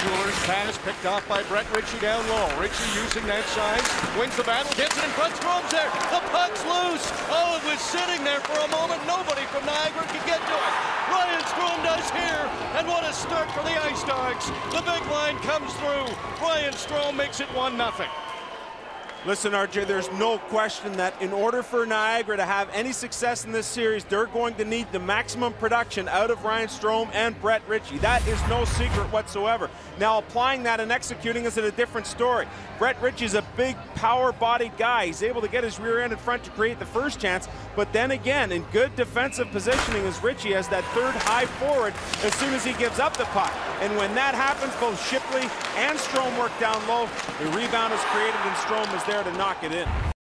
Schuler's pass picked off by Brett Ritchie down low. Ritchie using that size, wins the battle, gets it in front, Strome's there. The puck's loose. Oh, it was sitting there for a moment. Nobody from Niagara could get to it. Ryan Strome does here, and what a start for the Ice Dogs. The big line comes through. Ryan Strome makes it 1 0. Listen, RJ, there's no question that in order for Niagara to have any success in this series, they're going to need the maximum production out of Ryan Strome and Brett Ritchie. That is no secret whatsoever. Now, applying that and executing is a different story. Brett Ritchie's a big, power-bodied guy. He's able to get his rear end in front to create the first chance, but then again, in good defensive positioning as Ritchie as that third high forward as soon as he gives up the puck. And when that happens, both Shipley and Strome work down low. The rebound is created and Strome is there to knock it in.